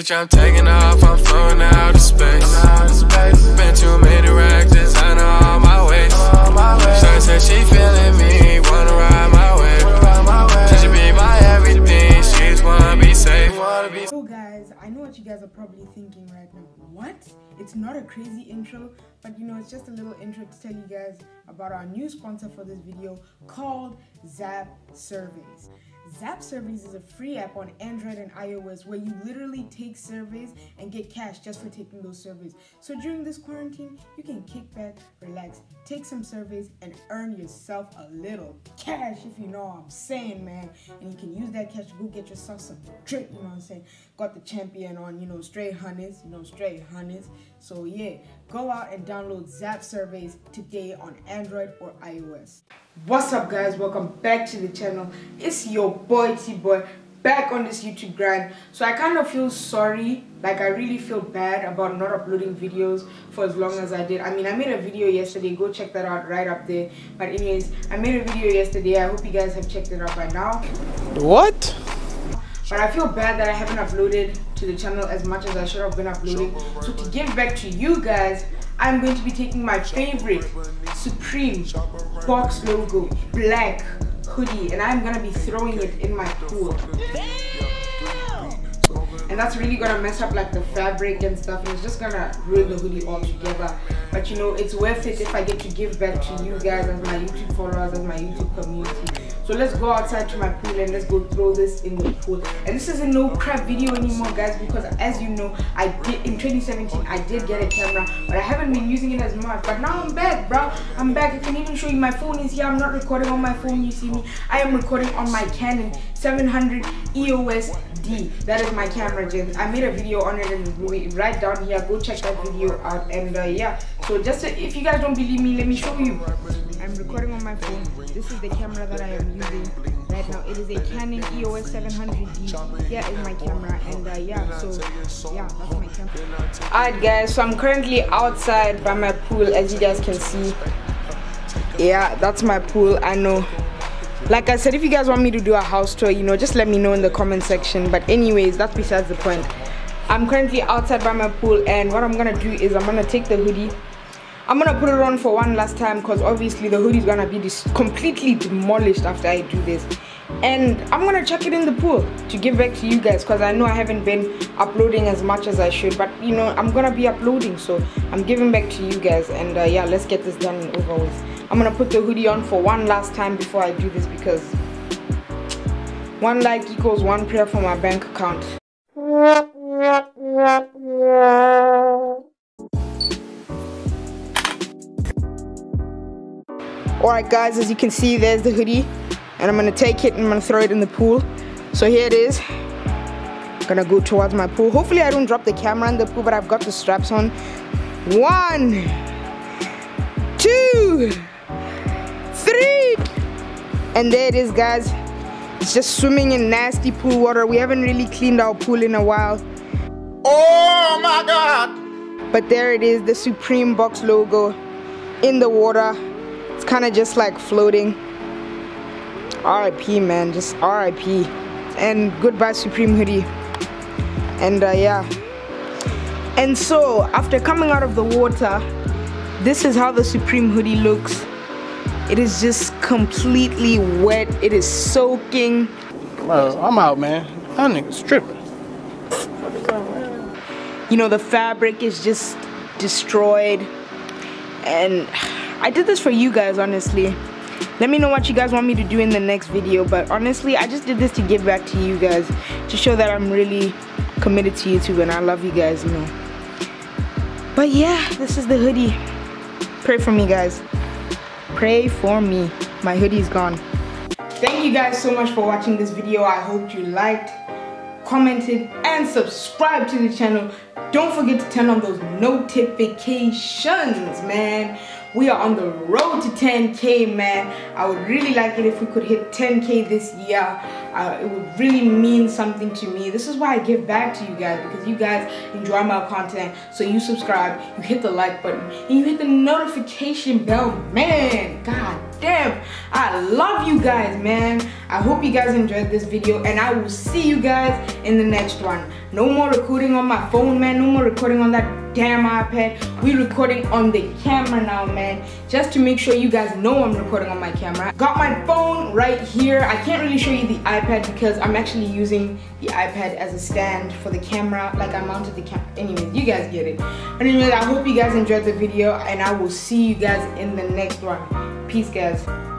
beach, I'm taking off, I'm floating out of space. Been too many racks, designer on my waist. Shawty said she feeling me, wanna ride my way. She should be my everything, she just wanna be safe. So guys, I know what you guys are probably thinking right now. What? It's not a crazy intro, but you know, it's just a little intro to tell you guys about our new sponsor for this video called Zap Surveys. Zap Surveys is a free app on Android and iOS where you literally take surveys and get cash just for taking those surveys. So during this quarantine, you can kick back, relax, take some surveys, and earn yourself a little cash if you know what I'm saying, man. And you can use that cash to go get yourself some drink, you know what I'm saying? Got the champion on, you know, straight hundreds, you know, straight hundreds. So yeah, go out and download Zap Surveys today on Android or iOS. What's up guys, welcome back to the channel. It's your boy T-Boy back on this YouTube grind. So I kind of feel sorry, like I really feel bad about not uploading videos for as long as I did. I mean, I made a video yesterday, go check that out right up there. But anyways, I made a video yesterday, I hope you guys have checked it out by now. What? But I feel bad that I haven't uploaded to the channel as much as I should have been uploading. So to give back to you guys, I'm going to be taking my favorite Supreme box logo black hoodie and I'm gonna be throwing it in my pool. And that's really gonna mess up like the fabric and stuff and it's just gonna ruin the hoodie altogether. But you know, it's worth it if I get to give back to you guys as my YouTube followers, as my YouTube community. So let's go outside to my pool and let's go throw this in the pool. And this is a no crap video anymore guys because as you know, I did in 2017 I did get a camera but I haven't been using it as much. But now I'm back bro. I'm back. I can even show you my phone is here. I'm not recording on my phone you see me. I am recording on my Canon 700 EOS D. That is my camera James. I made a video on it and right down here. Go check that video out and uh, yeah. So just to, if you guys don't believe me, let me show you. I'm recording on my phone. This is the camera that I am using right now. It is a Canon EOS 700D. Here is my camera, and uh, yeah, so yeah, that's my camera. Alright, guys, so I'm currently outside by my pool, as you guys can see. Yeah, that's my pool. I know. Like I said, if you guys want me to do a house tour, you know, just let me know in the comment section. But anyways, that's besides the point. I'm currently outside by my pool, and what I'm gonna do is I'm gonna take the hoodie I'm gonna put it on for one last time because obviously the hoodie is gonna be completely demolished after I do this and I'm gonna chuck it in the pool to give back to you guys because I know I haven't been uploading as much as I should but you know I'm gonna be uploading so I'm giving back to you guys and uh, yeah let's get this done and over with I'm gonna put the hoodie on for one last time before I do this because one like equals one prayer for my bank account Alright guys, as you can see, there's the hoodie. And I'm gonna take it and I'm gonna throw it in the pool. So here it is. Gonna go towards my pool. Hopefully I don't drop the camera in the pool, but I've got the straps on. One, two, three. And there it is, guys. It's just swimming in nasty pool water. We haven't really cleaned our pool in a while. Oh my God. But there it is, the Supreme Box logo in the water. It's kind of just like floating. RIP, man. Just RIP. And goodbye, Supreme Hoodie. And uh, yeah. And so, after coming out of the water, this is how the Supreme Hoodie looks. It is just completely wet. It is soaking. Well, I'm out, man. That nigga's tripping. You know, the fabric is just destroyed. And I did this for you guys, honestly. Let me know what you guys want me to do in the next video. But honestly, I just did this to give back to you guys. To show that I'm really committed to YouTube and I love you guys, you know. But yeah, this is the hoodie. Pray for me, guys. Pray for me. My hoodie's gone. Thank you guys so much for watching this video. I hope you liked, commented, and subscribed to the channel. Don't forget to turn on those notifications, man. We are on the road to 10k, man. I would really like it if we could hit 10k this year. Uh, it would really mean something to me. This is why I give back to you guys because you guys enjoy my content. So you subscribe, you hit the like button, and you hit the notification bell, man. God damn i love you guys man. I hope you guys enjoyed this video and i will see you guys in the next one. No more recording on my phone man. No more recording on that damn ipad. We recording on the camera now man. Just to make sure you guys know i'm recording on my camera. Got my phone right here. I can't really show you the ipad because i'm actually using the ipad as a stand for the camera. Like i mounted the camera anyways you guys get it. Anyways i hope you guys enjoyed the video and i will see you guys in the next one peace guys